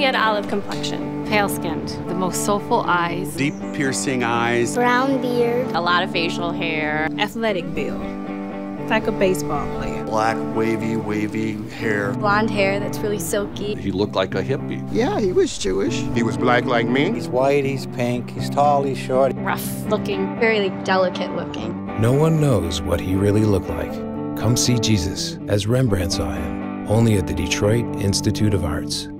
He had olive complexion. Pale skinned, the most soulful eyes, deep piercing eyes, brown beard, a lot of facial hair, athletic build, like a baseball player. Black, wavy, wavy hair. Blonde hair that's really silky. He looked like a hippie. Yeah, he was Jewish. He was black like me. He's white, he's pink, he's tall, he's short. Rough looking. Very delicate looking. No one knows what he really looked like. Come see Jesus as Rembrandt saw him, only at the Detroit Institute of Arts.